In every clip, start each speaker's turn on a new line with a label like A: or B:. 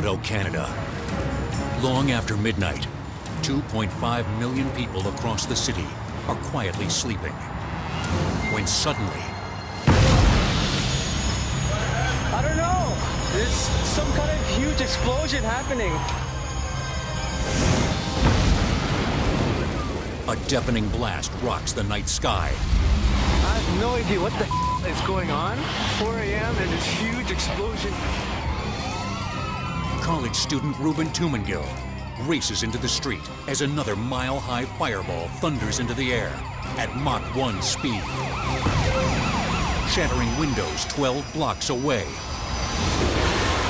A: Toronto, Canada. Long after midnight, 2.5 million people across the city are quietly sleeping. When suddenly,
B: I don't know. There's some kind of huge explosion happening.
A: a deafening blast rocks the night sky.
B: I have no idea what the is going on. 4 a.m. and this huge explosion.
A: College student Ruben Tumengill races into the street as another mile-high fireball thunders into the air at Mach 1 speed, shattering windows 12 blocks away.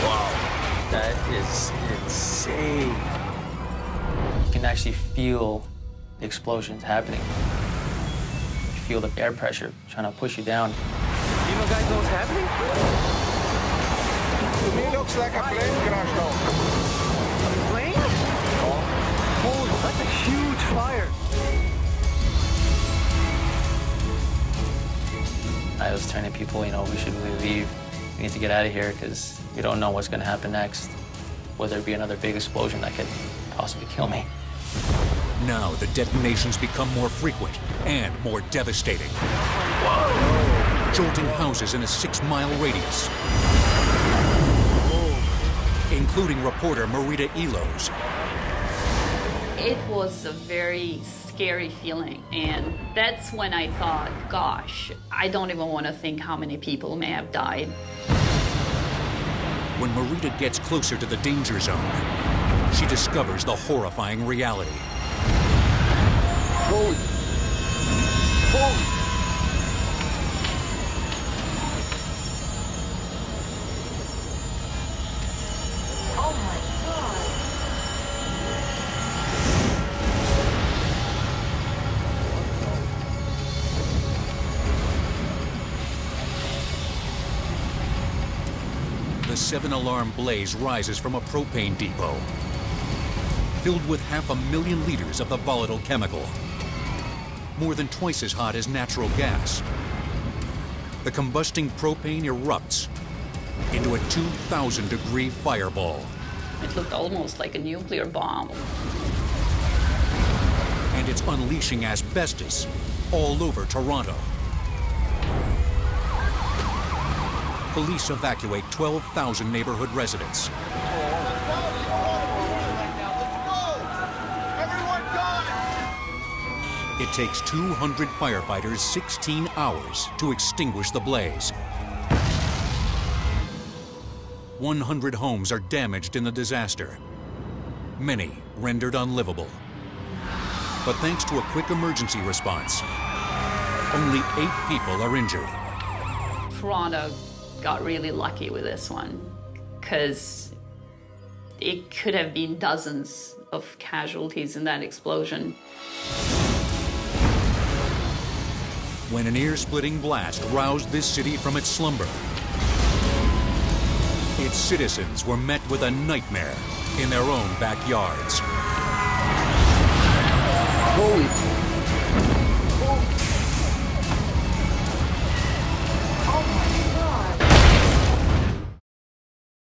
B: Wow. That is insane. You can actually feel the explosions happening. You feel the air pressure trying to push you down. You know, guys, know what's happening?
C: To looks like a plane crashed out.
B: A plane? Oh, holy, that's a huge fire. I was telling people, you know, we should really leave. We need to get out of here because we don't know what's going to happen next. Whether it be another big explosion that could possibly kill me.
A: Now the detonations become more frequent and more devastating. Jolting houses in a six-mile radius. Including reporter Marita Elos.
D: It was a very scary feeling, and that's when I thought, gosh, I don't even want to think how many people may have died.
A: When Marita gets closer to the danger zone, she discovers the horrifying reality.
C: Holy. Holy.
A: The seven-alarm blaze rises from a propane depot filled with half a million liters of the volatile chemical. More than twice as hot as natural gas. The combusting propane erupts into a 2,000 degree fireball.
D: It looked almost like a nuclear bomb.
A: And it's unleashing asbestos all over Toronto. Police evacuate 12,000 neighborhood residents. It takes 200 firefighters 16 hours to extinguish the blaze. 100 homes are damaged in the disaster, many rendered unlivable. But thanks to a quick emergency response, only eight people are injured.
D: Toronto got really lucky with this one because it could have been dozens of casualties in that explosion.
A: when an ear-splitting blast roused this city from its slumber. Its citizens were met with a nightmare in their own backyards.
C: Holy.